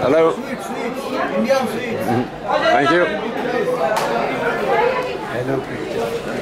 Hello. Sweet, sweet. Indian Mm -hmm. Thank you. Hello,